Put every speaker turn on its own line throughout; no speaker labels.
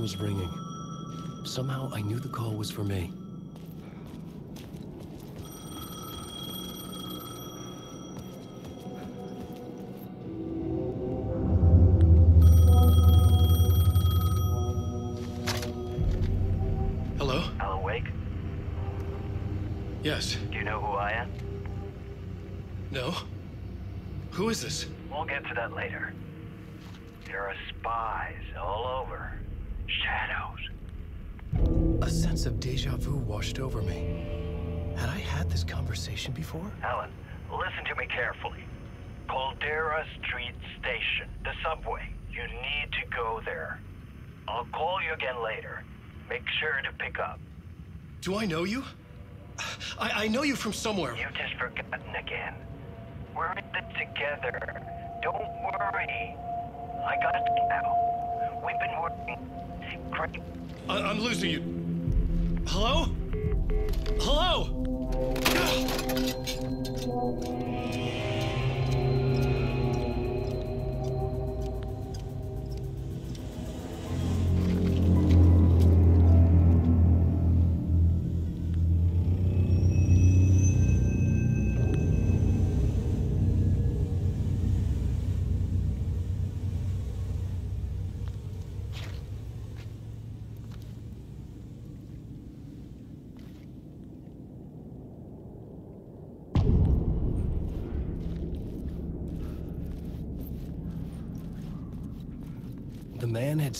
phone was ringing. Somehow I knew the call was for me. Hello?
Alan Wake,
Yes.
do you know who I am?
No? Who is this?
We'll get to that later. There are spies all over. Shadows.
A sense of deja vu washed over me. Had I had this conversation before?
Alan, listen to me carefully. Caldera Street Station, the subway. You need to go there. I'll call you again later. Make sure to pick up.
Do I know you? I, I know you from somewhere.
You've just forgotten again. We're in this together. Don't worry. I got it now. We've been working great.
I, I'm losing you. Hello? Hello?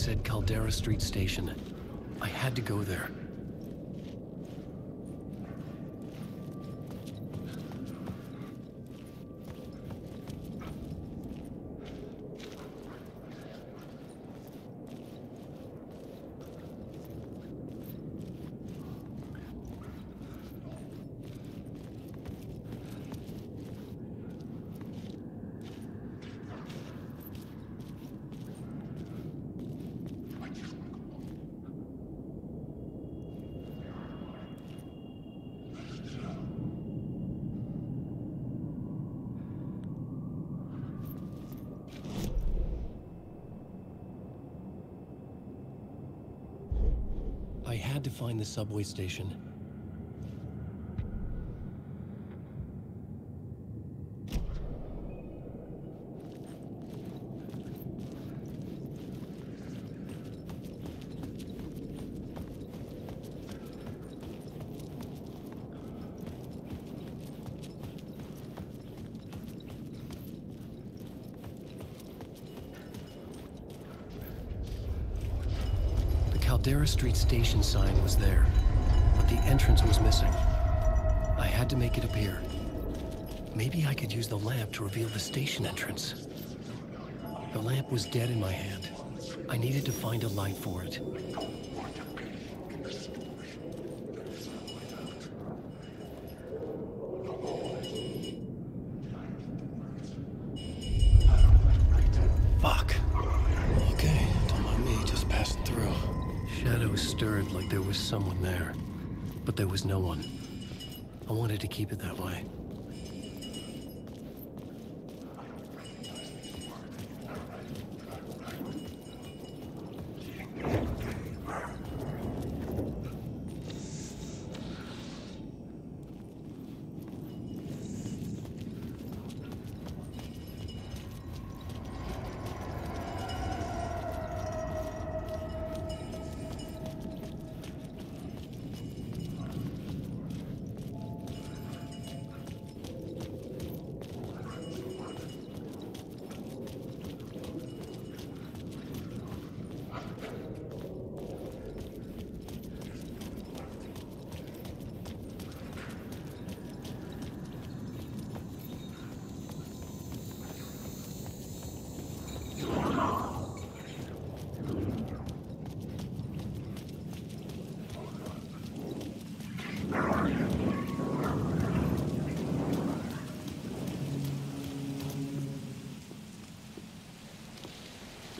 Said Caldera Street Station. I had to go there. I had to find the subway station. The Caldera Street station sign was there, but the entrance was missing. I had to make it appear. Maybe I could use the lamp to reveal the station entrance. The lamp was dead in my hand. I needed to find a light for it. Fuck. Okay, don't mind me just passing through. Shadows stirred like there was someone there, but there was no one. I wanted to keep it that way.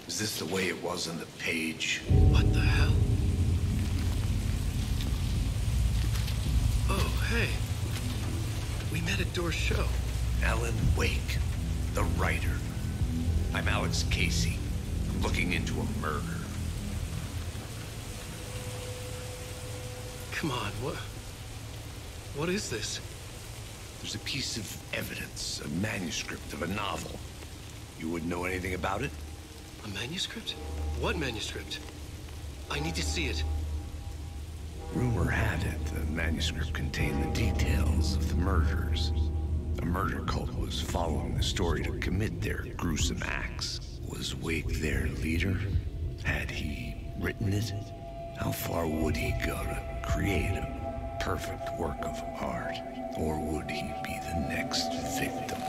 Is this the way it was on the page?
What the hell? Oh, hey. We met at Door's show.
Alan Wake, the writer. I'm Alex Casey. I'm looking into a murder.
Come on, what... What is this?
There's a piece of evidence, a manuscript of a novel. You wouldn't know anything about it?
A manuscript? What manuscript? I need to see it.
Rumor had it the manuscript contained the details of the murders. A murder cult was following the story to commit their gruesome acts. Was Wake their leader? Had he written it? How far would he go to create a perfect work of art? Or would he be the next victim?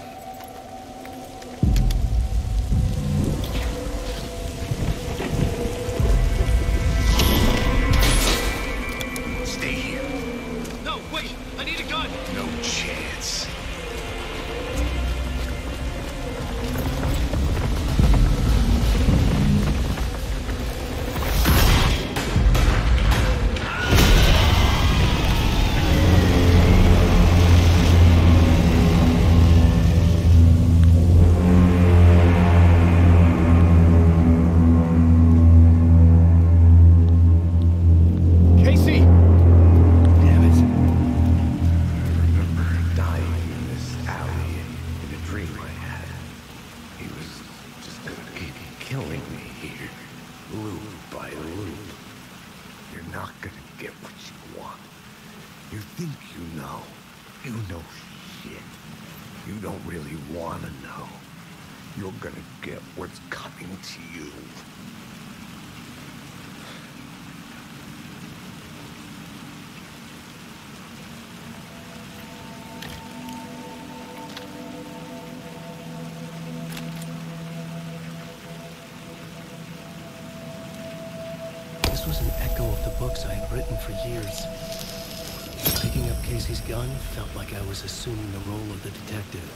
Was
assuming the role of the detective.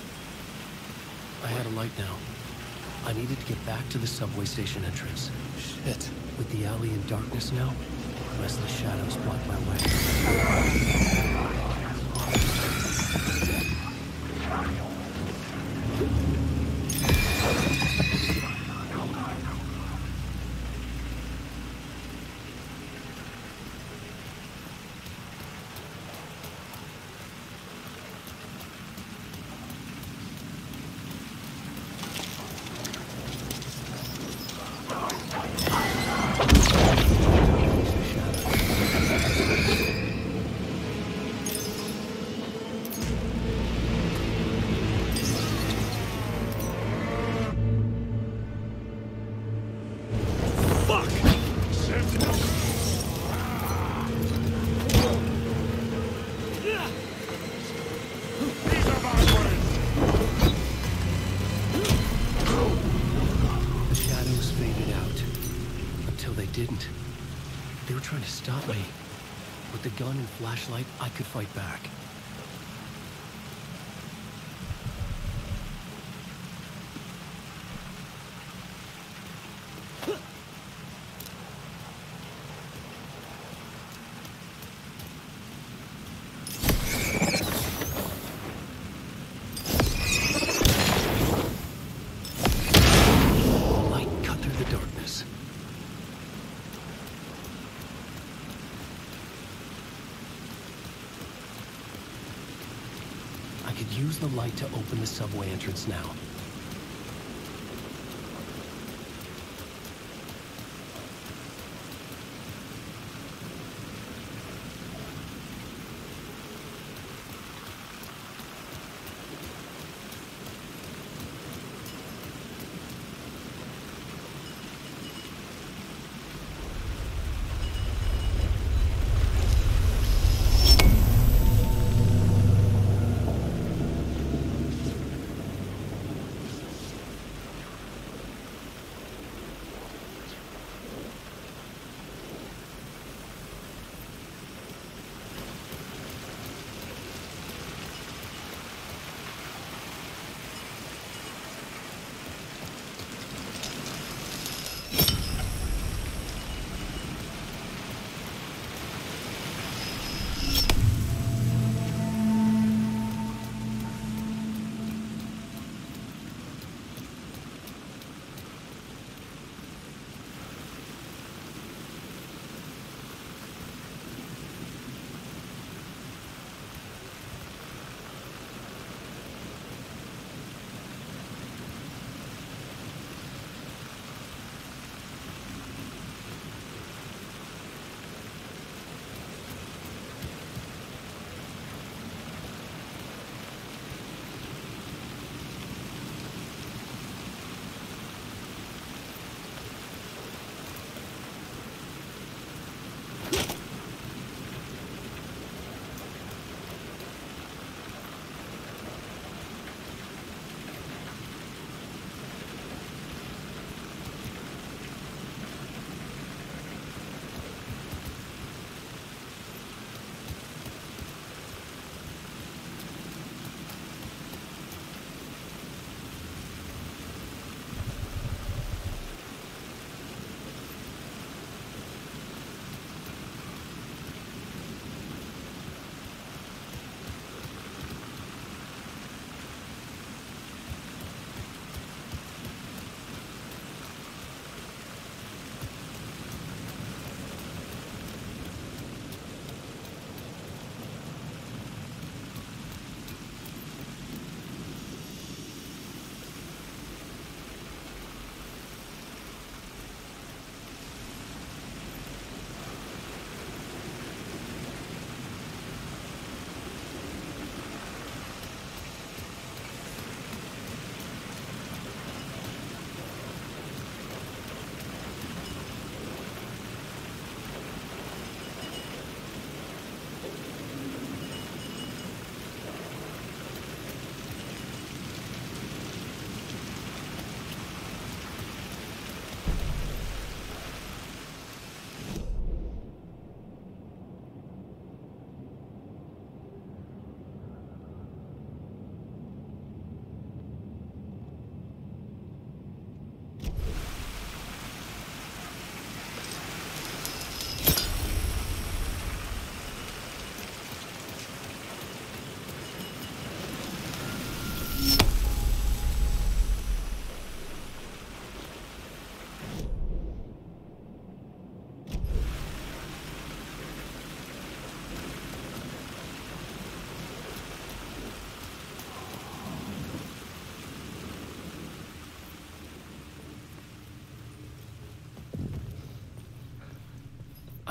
I had a light now. I needed to get back to the subway station entrance. Shit. With the alley in darkness now, restless shadows block my way. Could fight back. The light to open the subway entrance now.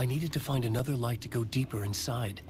I needed to find another light to go deeper inside.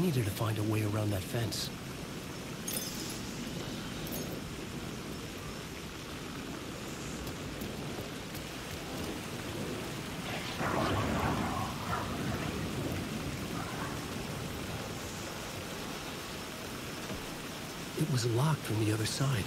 Needed to find a way around that fence. It was locked from the other side.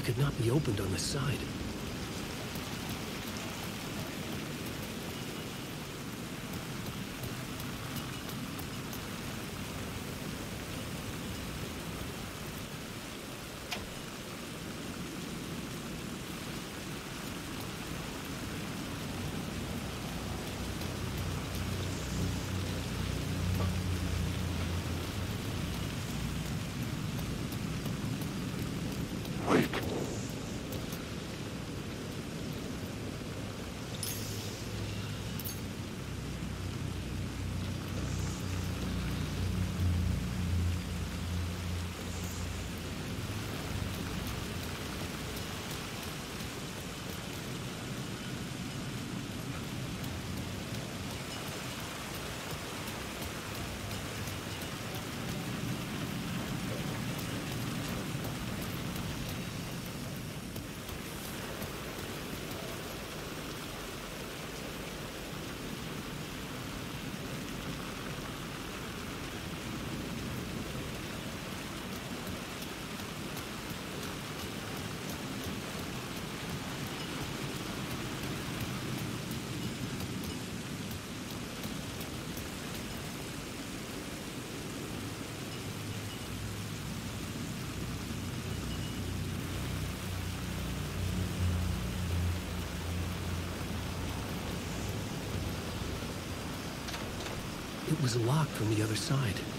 It could not be opened on the side. It was locked from the other side.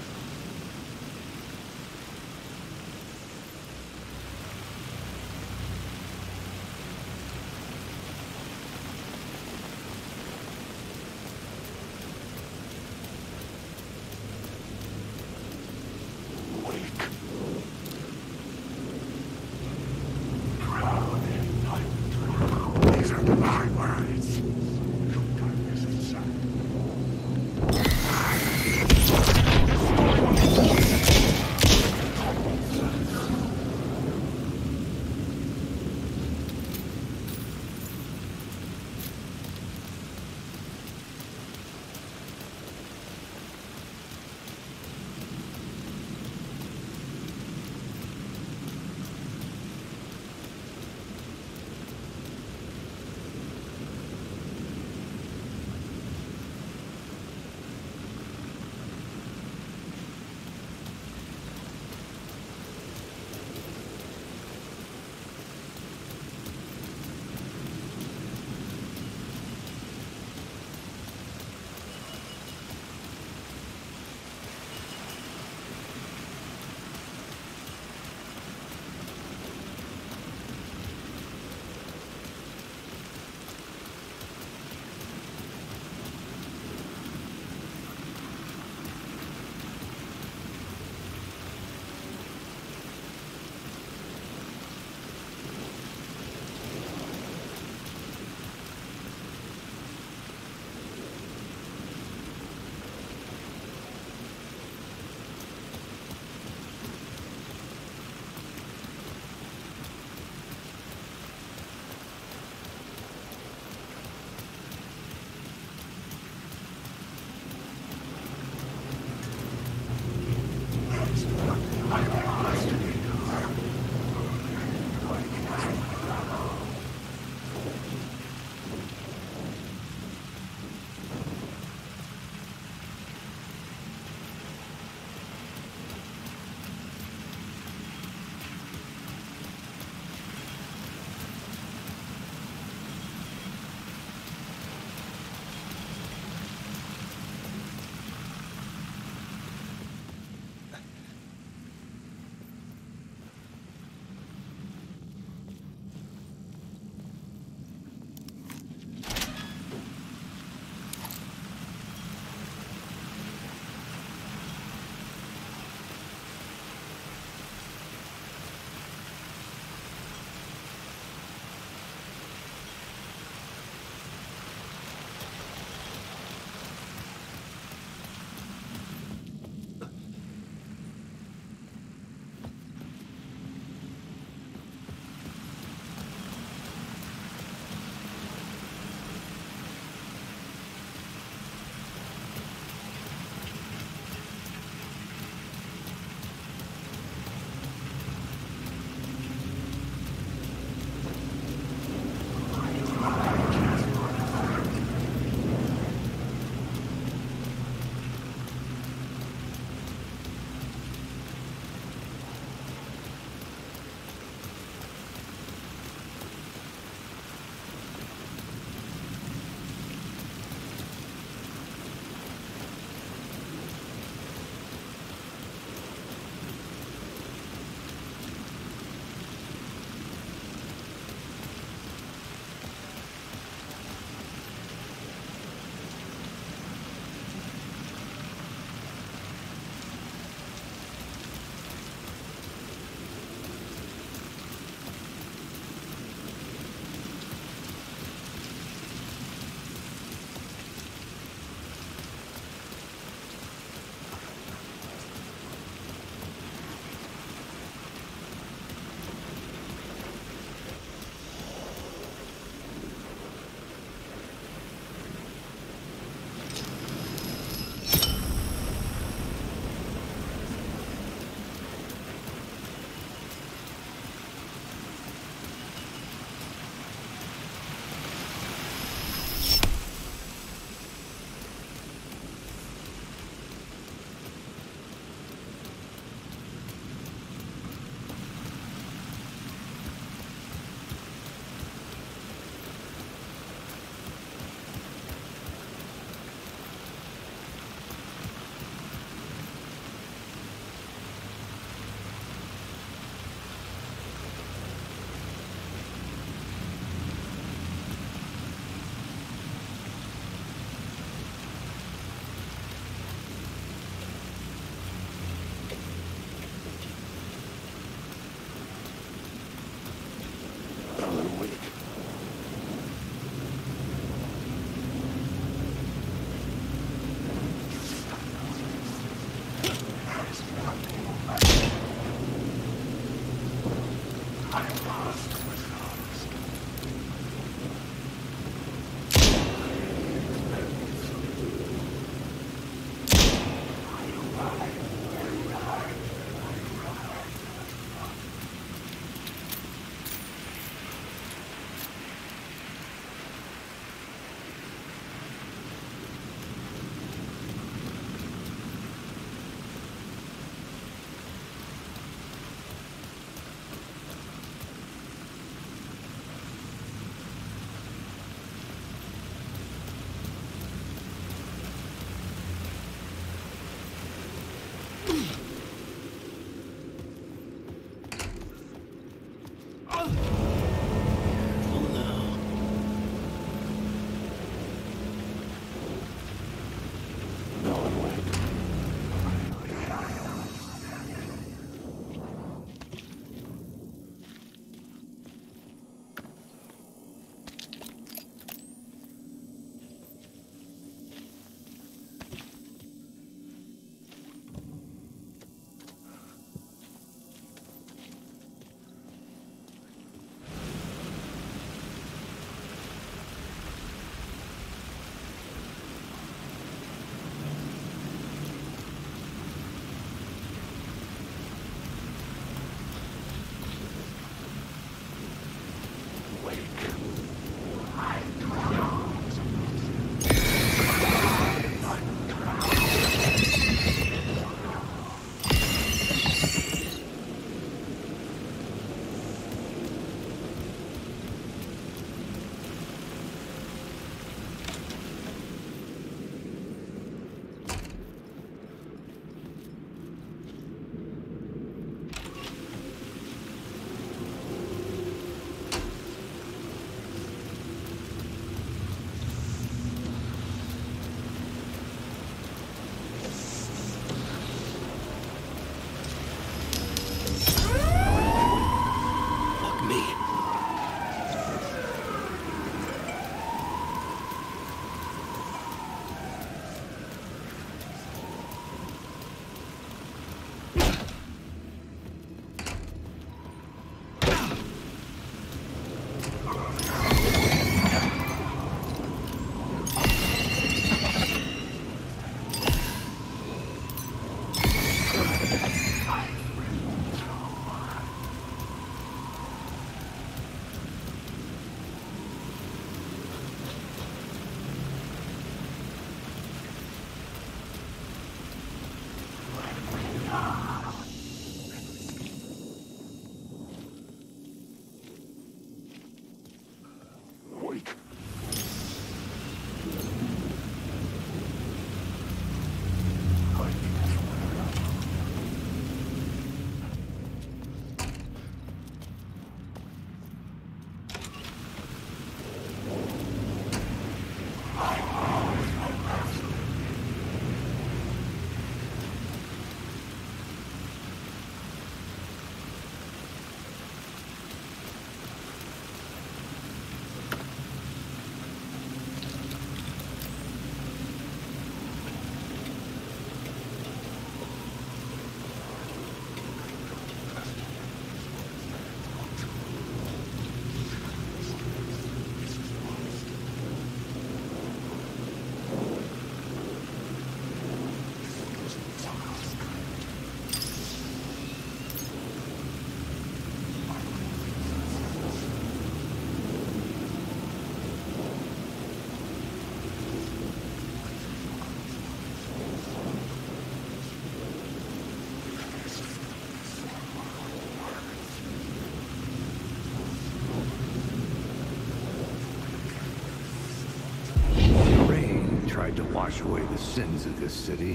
Away the sins of this city.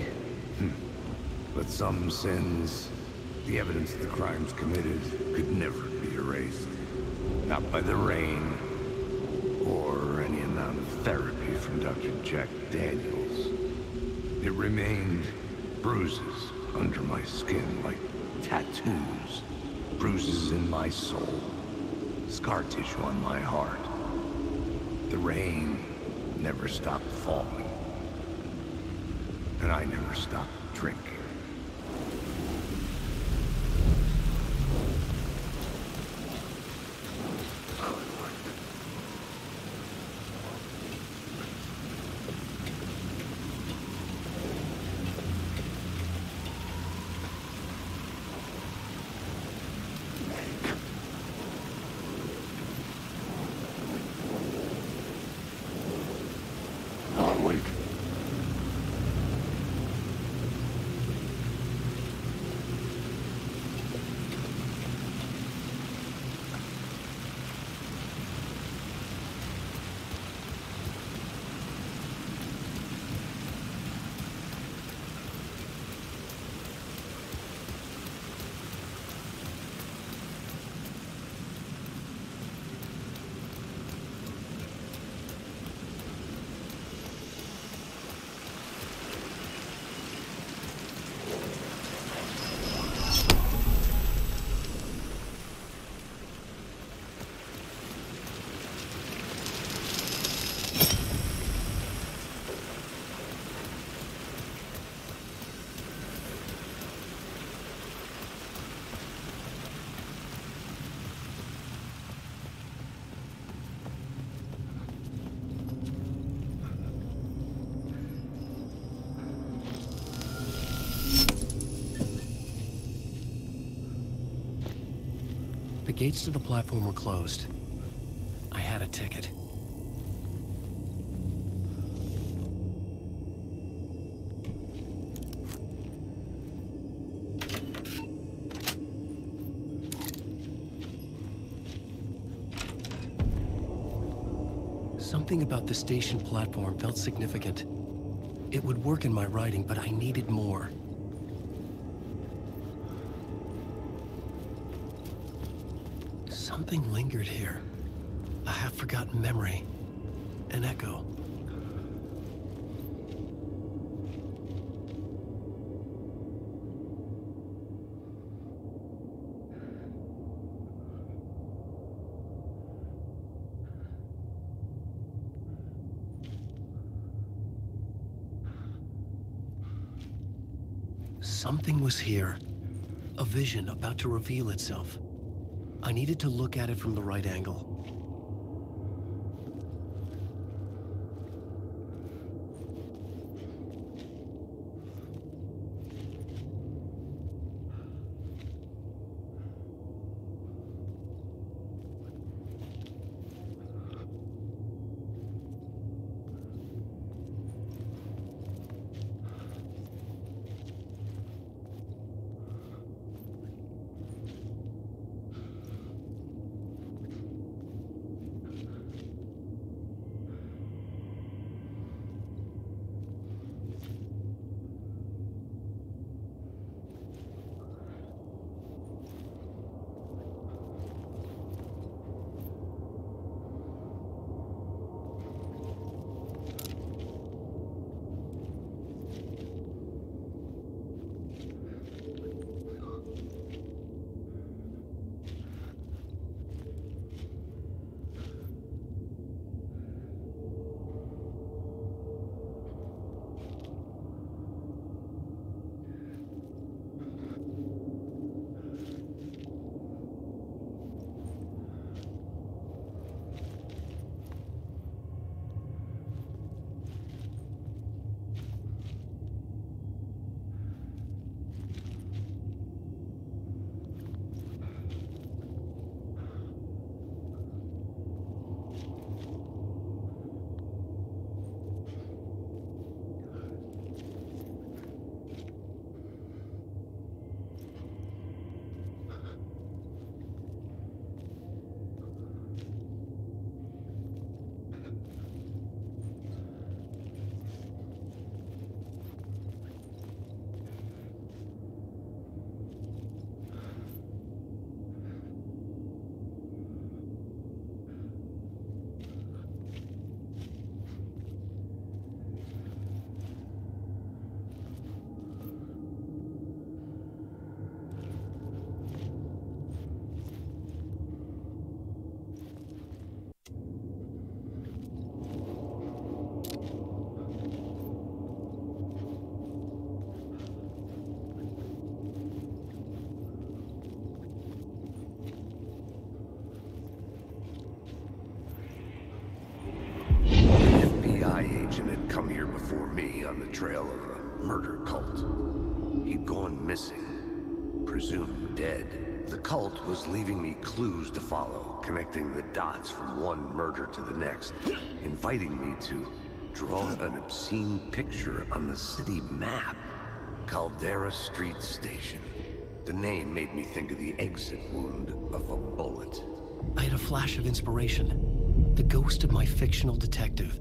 Hmm. But some sins, the evidence of the crimes committed, could never be erased. Not by the rain, or any amount of therapy from Dr. Jack Daniels. It remained bruises under my skin like tattoos. Bruises in my soul. Scar tissue on my heart. The rain never stopped falling. And I never stopped drinking.
The gates to the platform were closed. I had a ticket. Something about the station platform felt significant. It would work in my writing, but I needed more. Something lingered here. A half-forgotten memory. An echo. Something was here. A vision about to reveal itself. I needed to look at it from the right angle.
Presumed dead. The cult was leaving me clues to follow, connecting the dots from one murder to the next, inviting me to draw an obscene picture on the city map. Caldera Street Station. The name made me think of the exit wound of a bullet.
I had a flash of inspiration. The ghost of my fictional detective.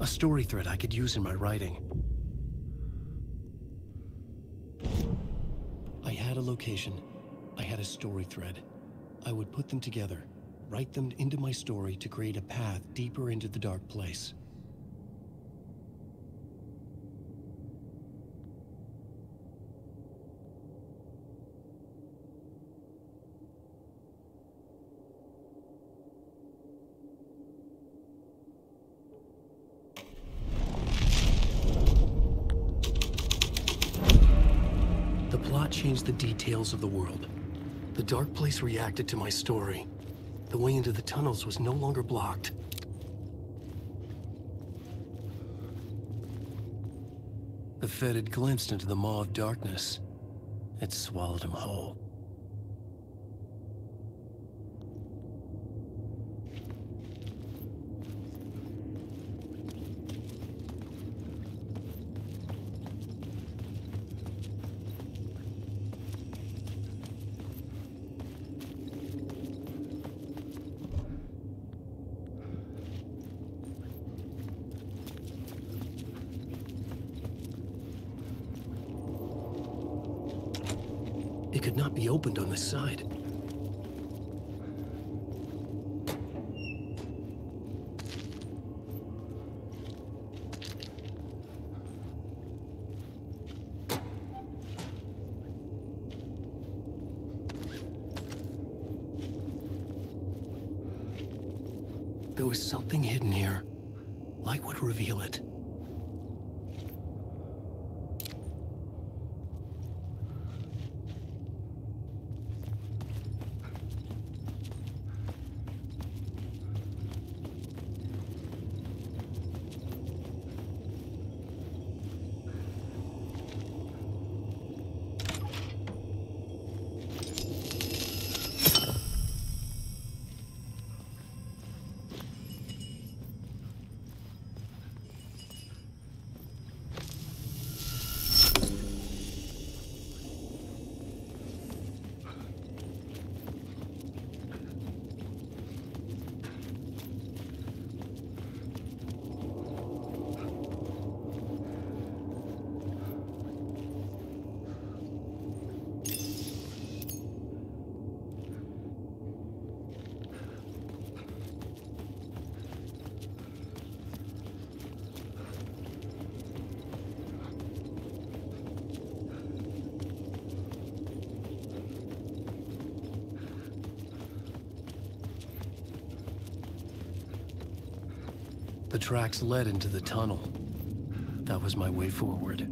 A story thread I could use in my writing. I had a location. I had a story thread. I would put them together, write them into my story to create a path deeper into the dark place. The the details of the world. The dark place reacted to my story. The way into the tunnels was no longer blocked. The Fed had glimpsed into the maw of darkness. It swallowed him whole. It could not be opened on this side. There was something hidden here. Light would reveal it. Tracks led into the tunnel. That was my way forward.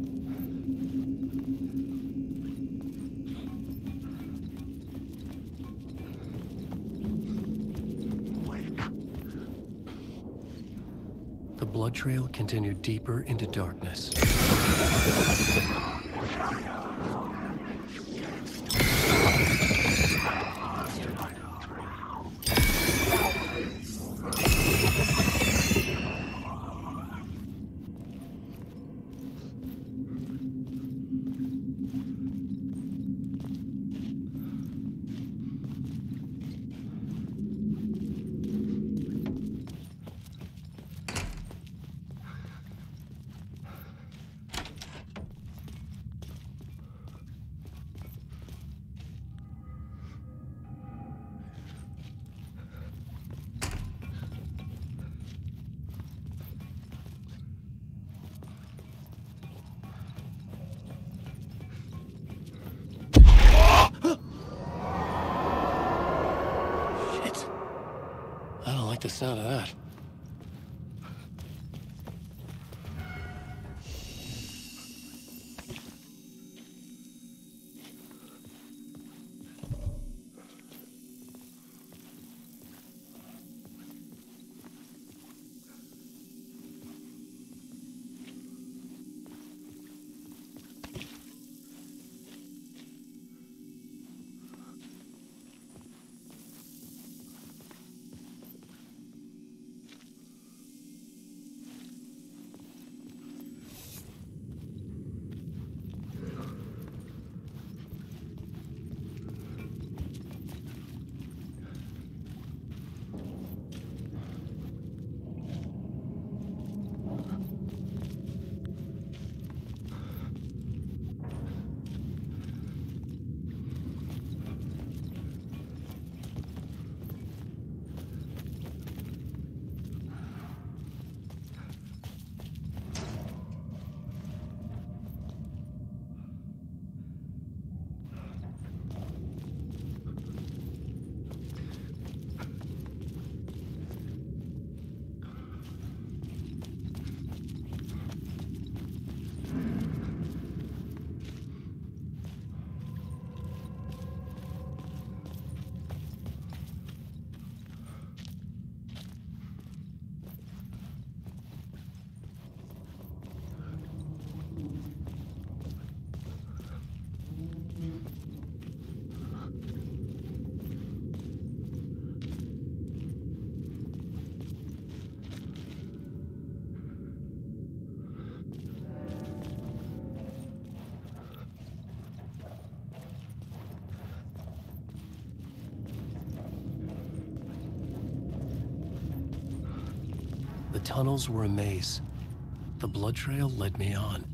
The blood trail continued deeper into darkness. Like the sound of that. Tunnels were a maze. The blood trail led me on.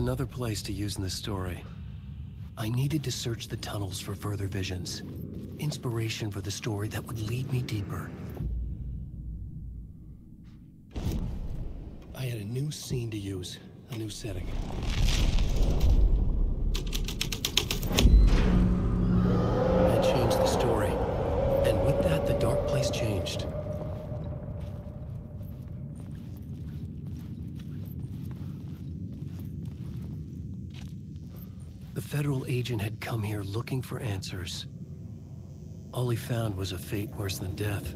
Another place to use in the story. I needed to search the tunnels for further visions. Inspiration for the story that would lead me deeper. I had a new scene to use, a new setting. I changed the story. And with that, the dark place changed. Federal agent had come here looking for answers. All he found was a fate worse than death.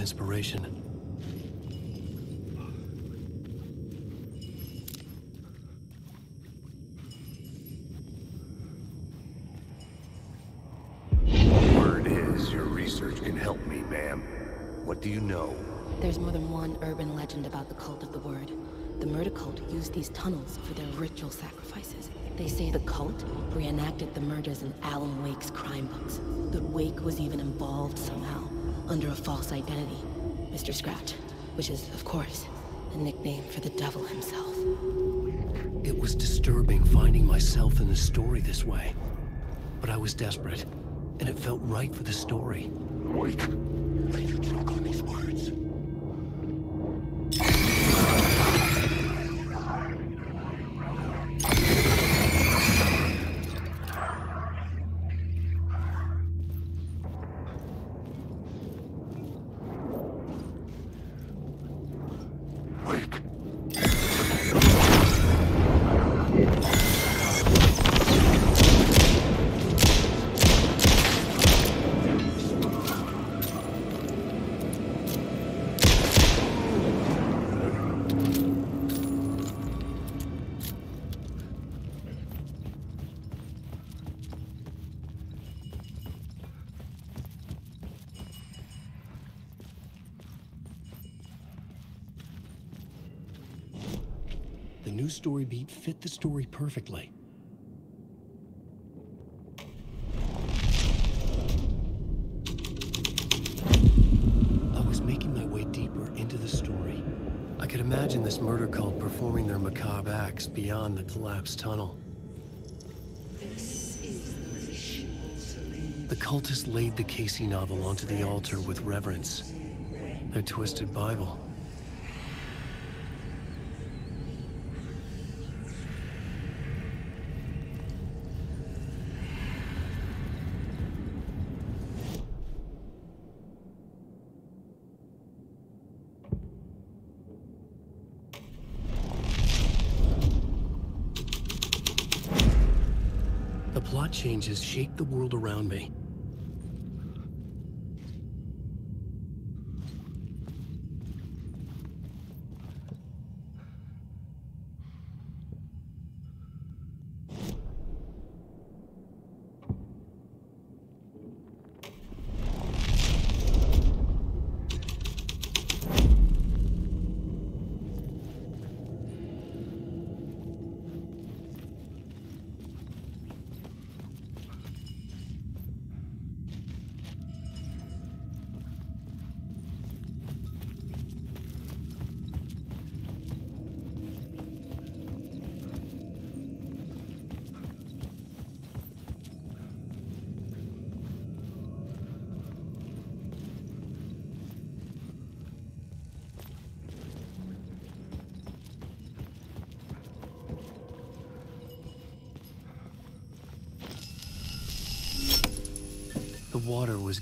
Inspiration.
Word is your research can help me, ma'am. What do you know?
There's more than one urban legend about the Cult of the Word. The murder cult used these tunnels for their ritual sacrifices. They say the cult reenacted the murders in Alan Wake's crime books. That Wake was even involved somehow, under a false identity. Mr. Scratch, which is, of course, a nickname for the devil himself.
It was disturbing finding myself in the story this way. But I was desperate, and it felt right for the story.
Wait. Lay
fit the story perfectly. I was making my way deeper into the story. I could imagine this murder cult performing their macabre acts beyond the collapsed tunnel. The cultists laid the Casey novel onto the altar with reverence. Their twisted Bible. The shaped the world around me.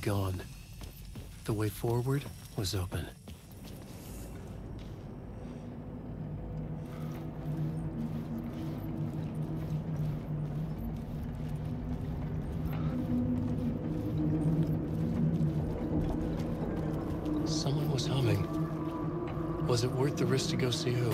gone. The way forward was open. Someone was humming. Was it worth the risk to go see who?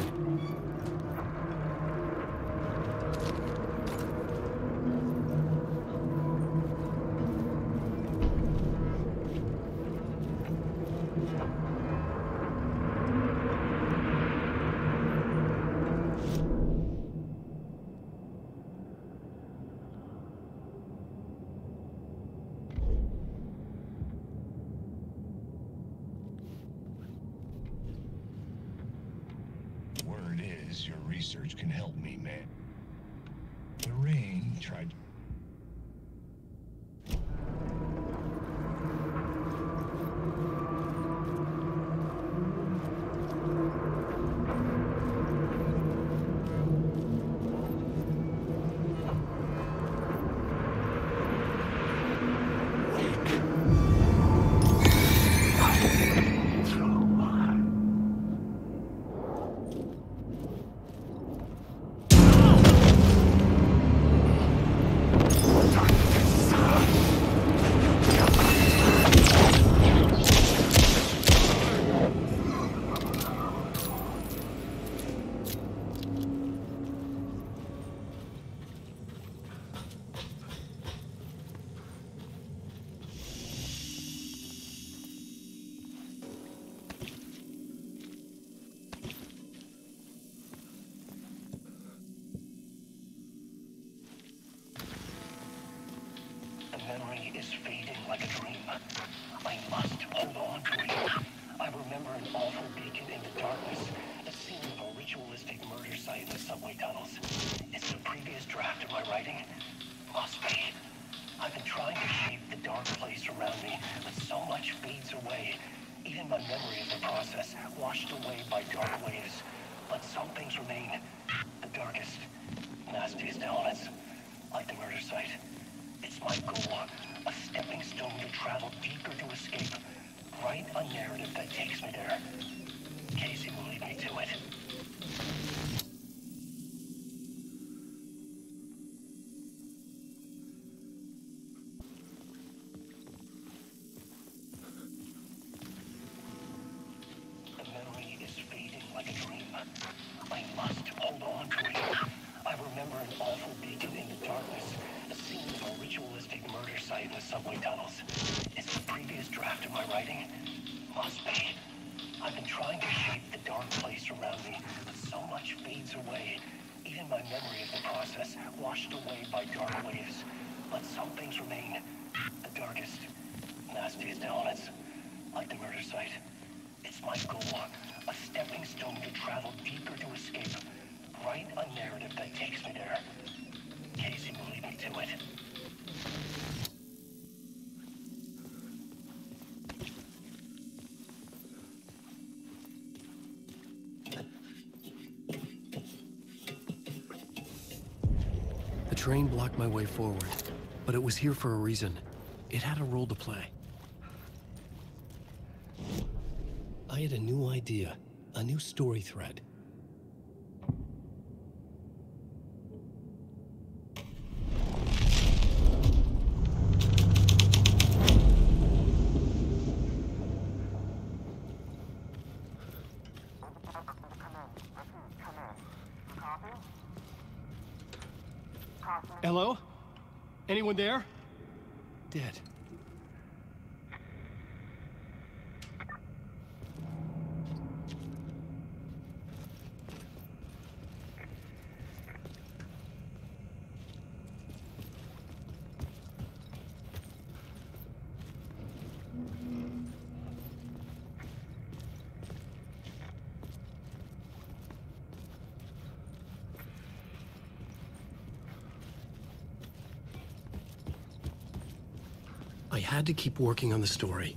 train blocked my way forward, but it was here for a reason. It had a role to play. I had a new idea, a new story thread.
there?
Dead. had to keep working on the story.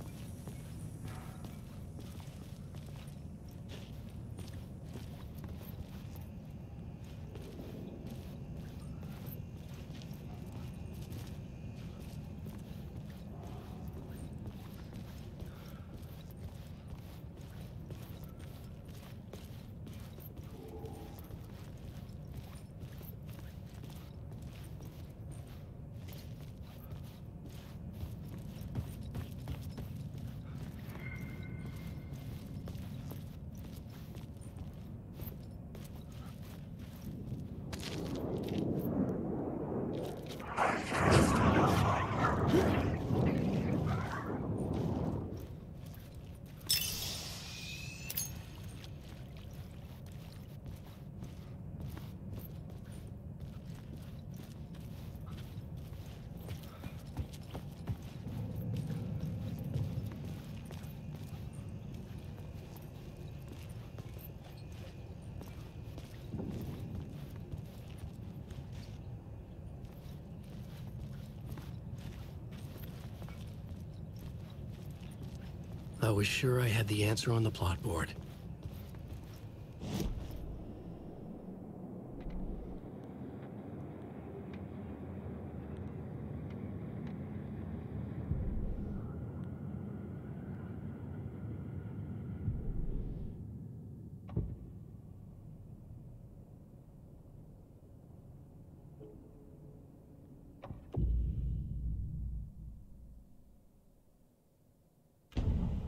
Was sure I had the answer on the plot board.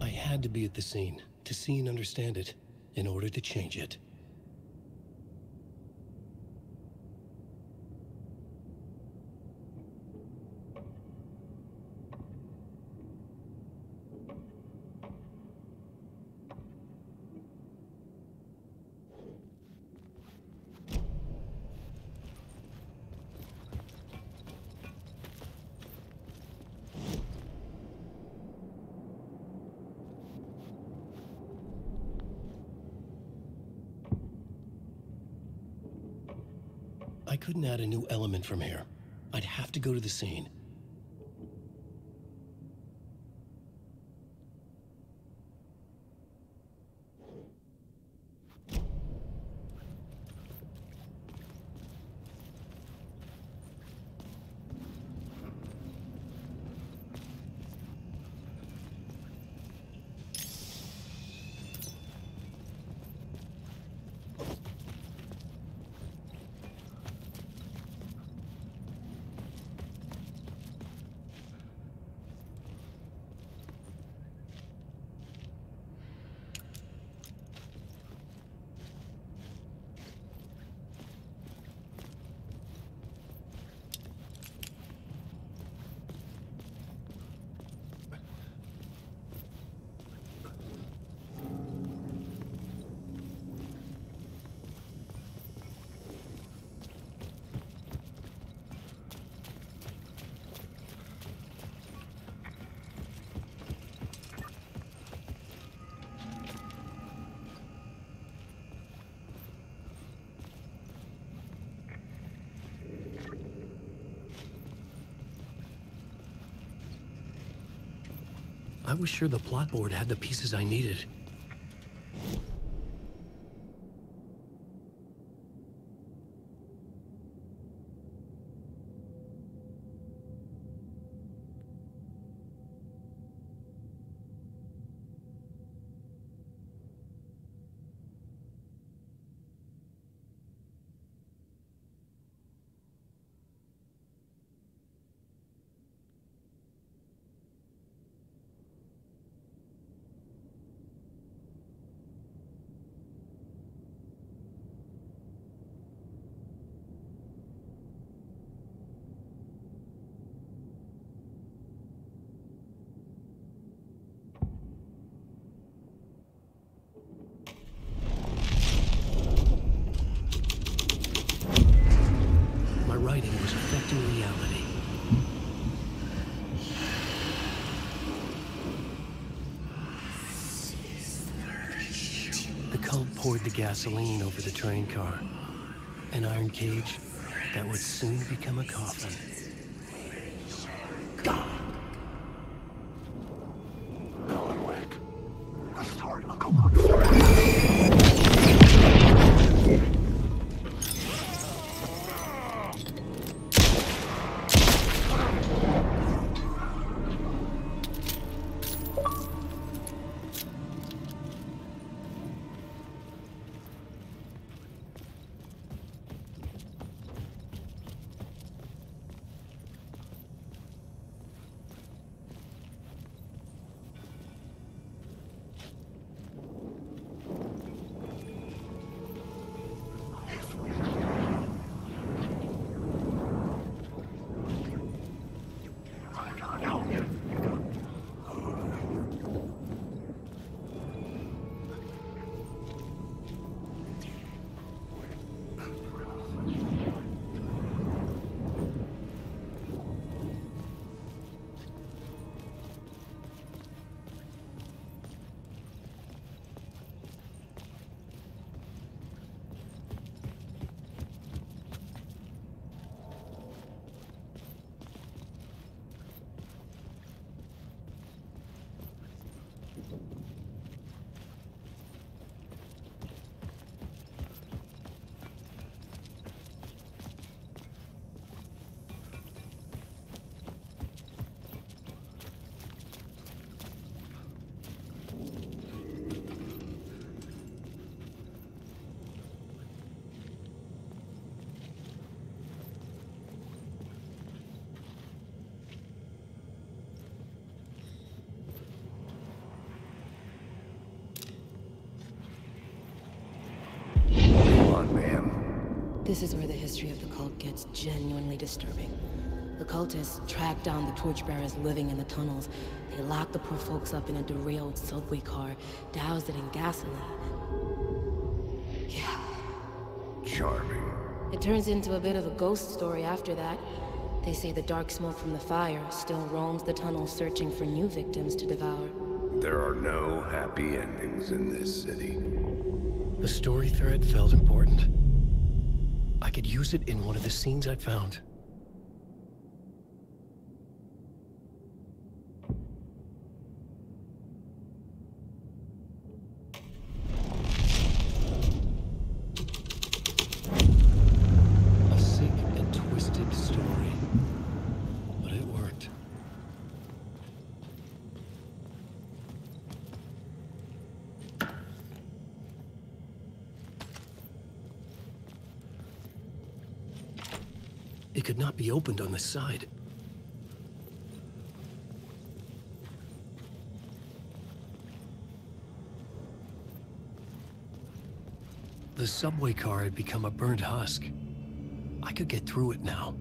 I had to be at the scene, to see and understand it, in order to change it. I couldn't add a new element from here. I'd have to go to the scene. Was sure the plot board had the pieces I needed. My writing was affecting reality. The cult poured the gasoline over the train car. An iron cage that would soon become a coffin.
Gets genuinely disturbing. The cultists tracked down the torchbearers living in the tunnels. They locked the poor folks up in a derailed subway car, doused it in gasoline. Yeah.
Charming.
It turns into a bit of a ghost story after that. They say the dark smoke from the fire still roams the tunnels searching for new victims to devour.
There are no happy endings in this city.
The story thread felt important. I could use it in one of the scenes I'd found. A sick and twisted story. But it worked. Opened on the side. The subway car had become a burnt husk. I could get through it now.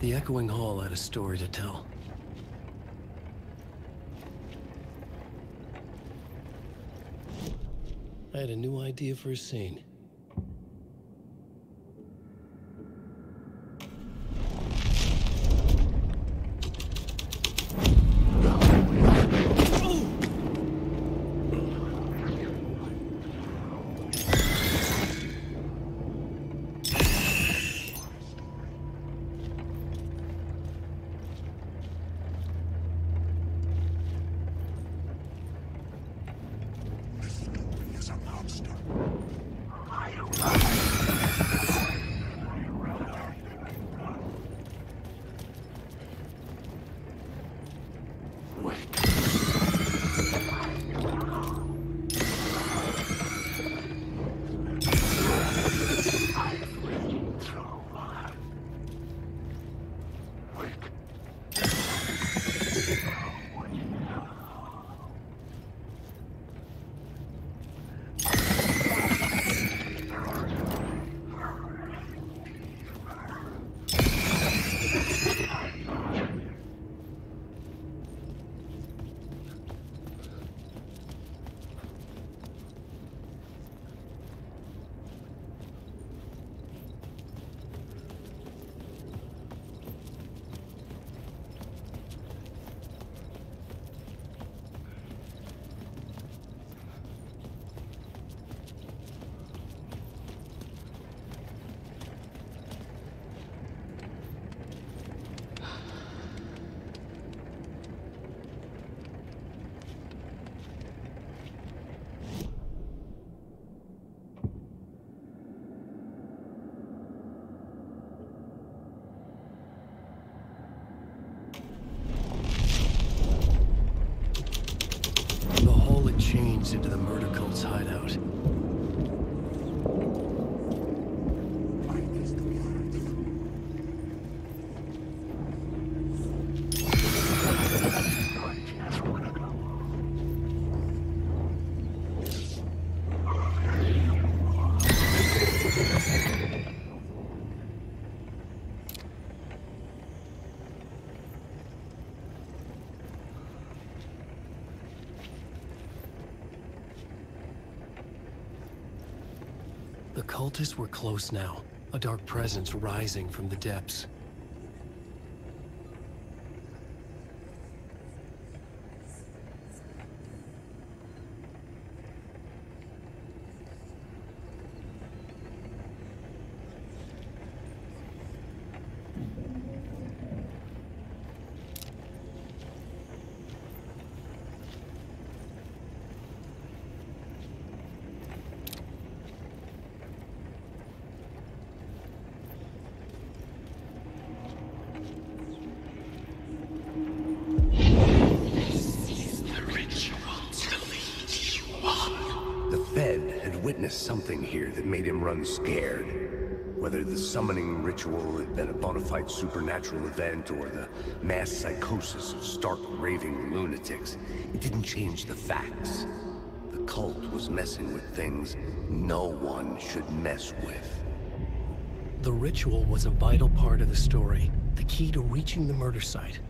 The echoing hall had a story to tell. I had a new idea for a scene. The cultists were close now, a dark presence rising from the depths.
The Fed had witnessed something here that made him run scared. Whether the summoning ritual had been a bona fide supernatural event or the mass psychosis of stark raving lunatics, it didn't change the facts. The cult was messing with things no one should mess with.
The ritual was a vital part of the story, the key to reaching the murder site.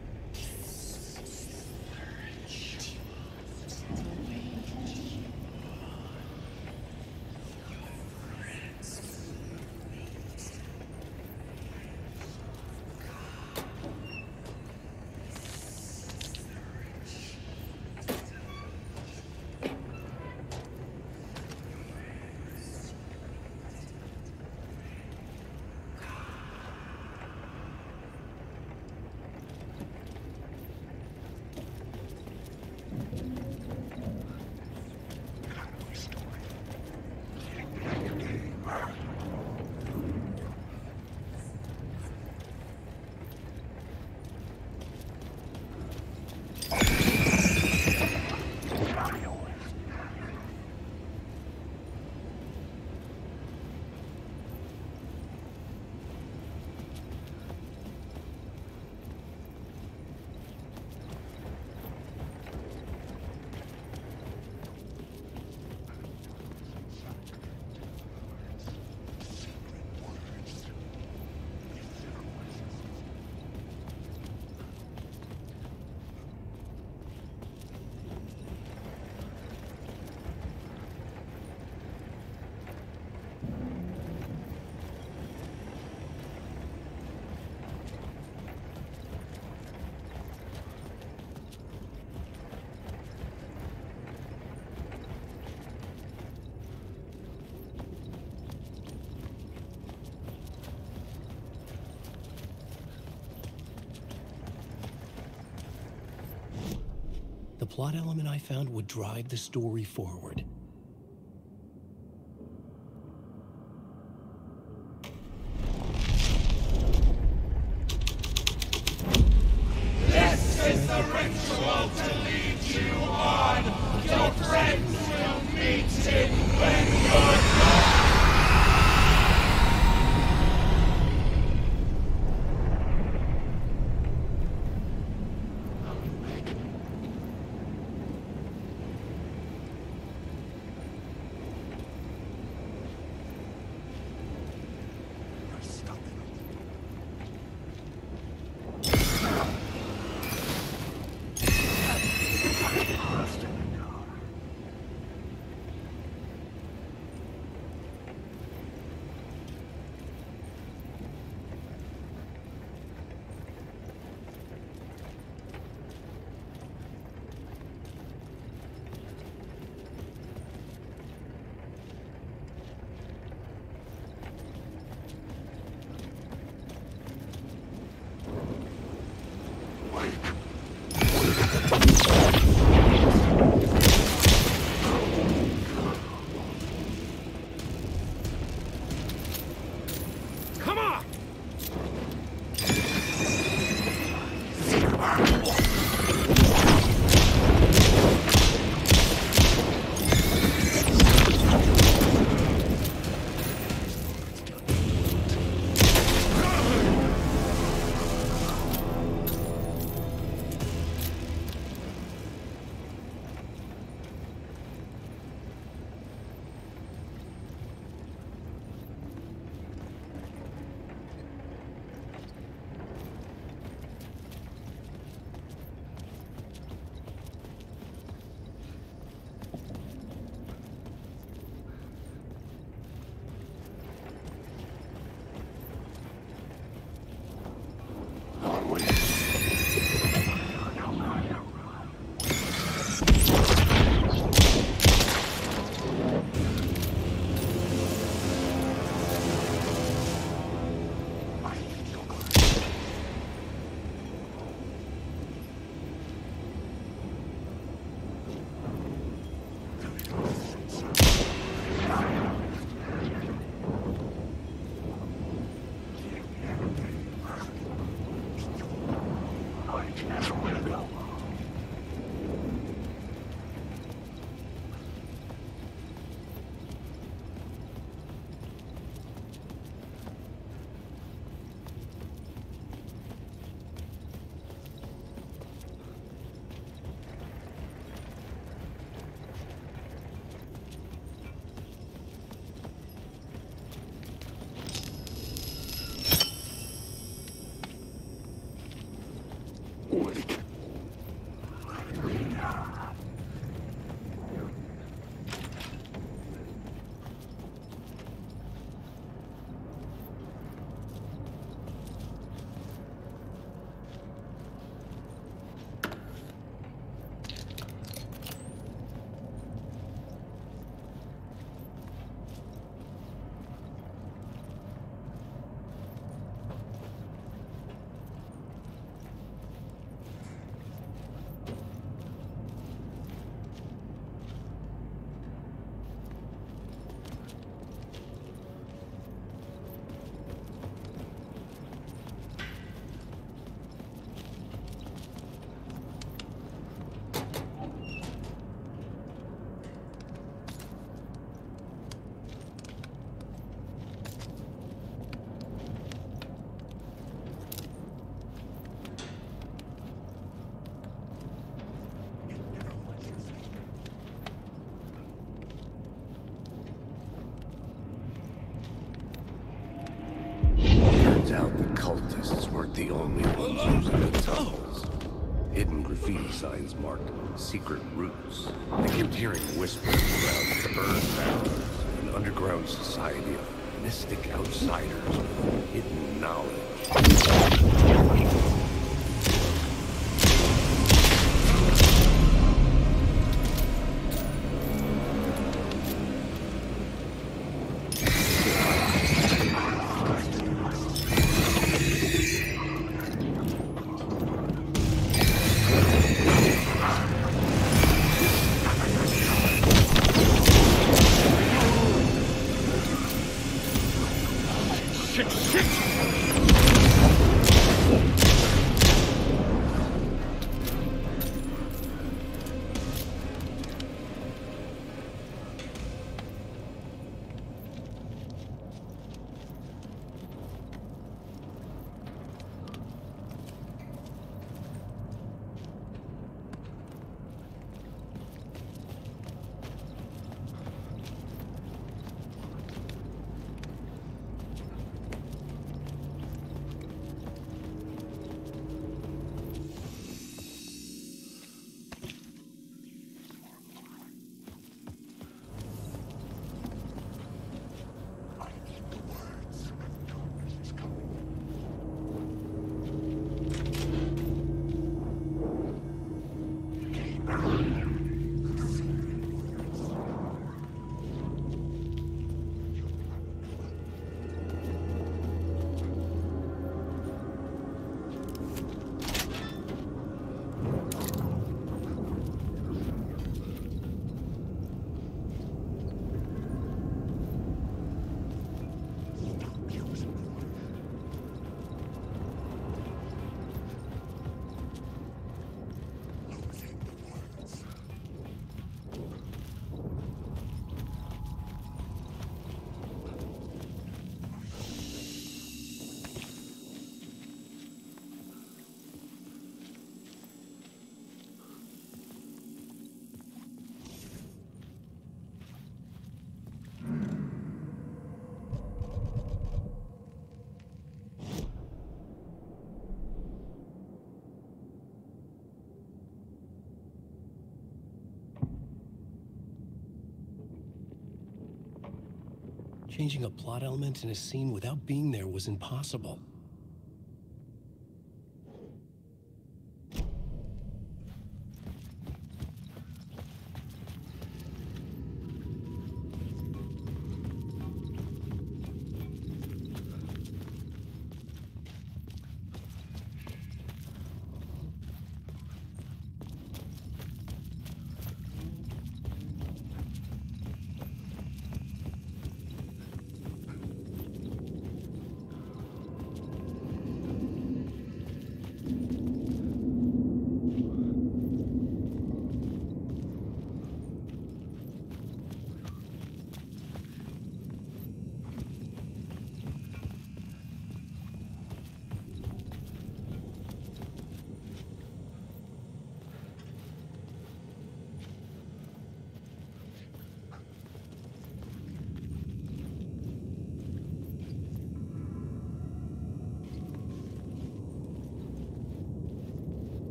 Plot element I found would drive the story forward.
Signs marked secret routes. I kept hearing whispers around the burn barrels, an underground society of mystic outsiders
Changing a plot element in a scene without being there was impossible.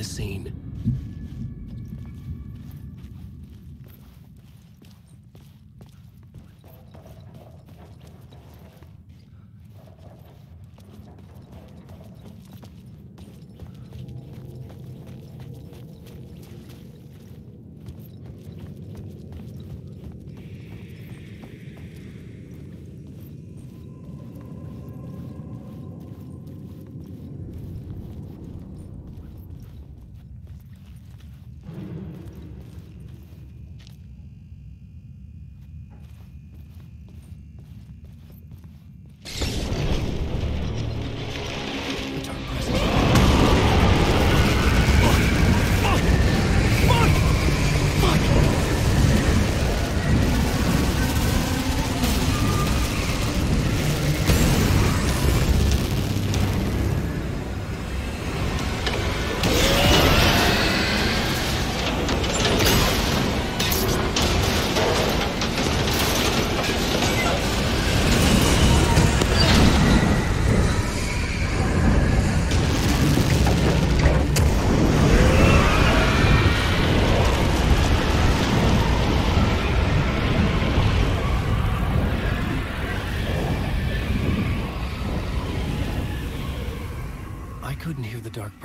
The scene.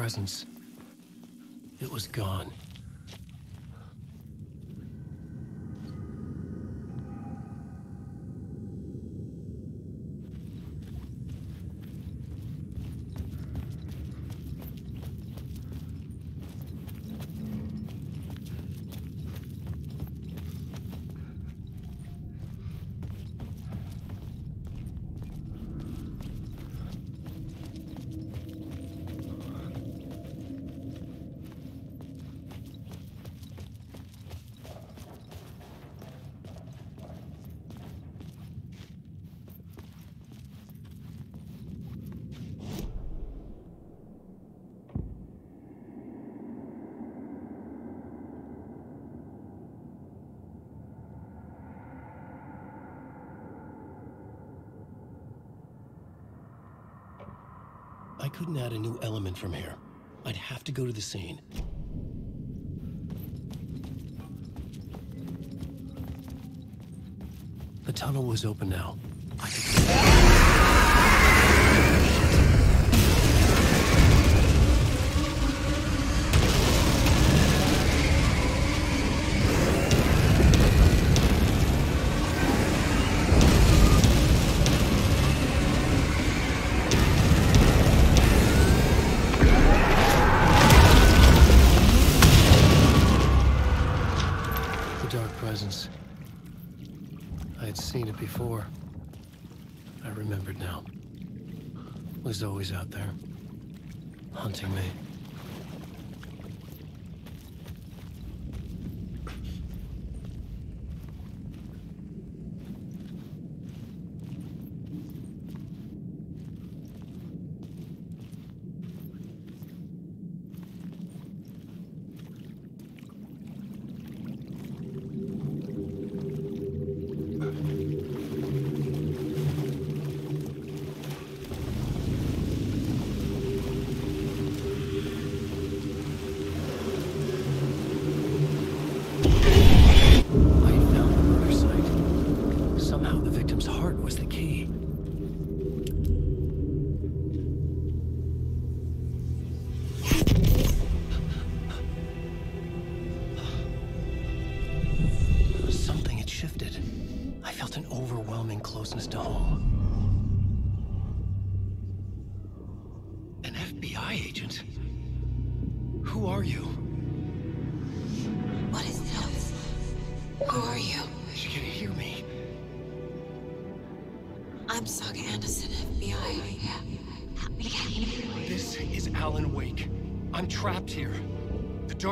Presence. It was gone. Couldn't add a new element from here. I'd have to go to the scene. The tunnel was open now.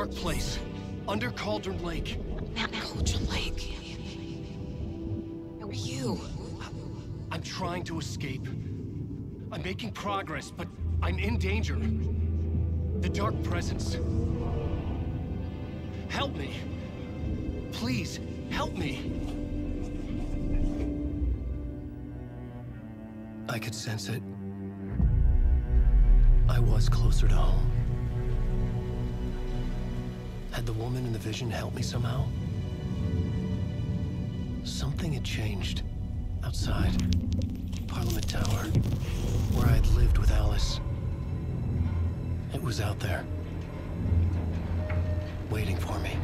Dark place. Under Cauldron Lake.
Cauldron Lake. Who are you?
I'm trying to escape. I'm making progress, but I'm in danger. The dark presence. Help me. Please, help me. I could sense it. I was closer to home. Had the woman in the vision helped me somehow? Something had changed. Outside. Parliament Tower. Where I'd lived with Alice. It was out there. Waiting for me.